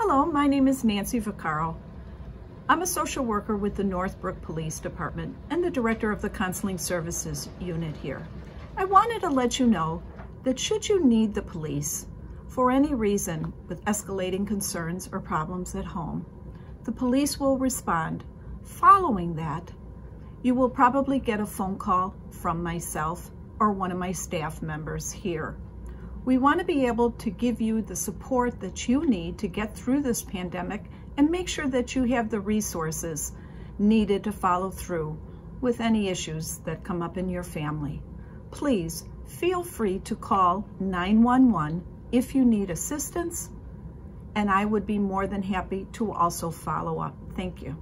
Hello, my name is Nancy Vaccaro. I'm a social worker with the Northbrook Police Department and the director of the Counseling Services Unit here. I wanted to let you know that should you need the police for any reason with escalating concerns or problems at home, the police will respond. Following that, you will probably get a phone call from myself or one of my staff members here. We want to be able to give you the support that you need to get through this pandemic and make sure that you have the resources needed to follow through with any issues that come up in your family. Please feel free to call 911 if you need assistance, and I would be more than happy to also follow up. Thank you.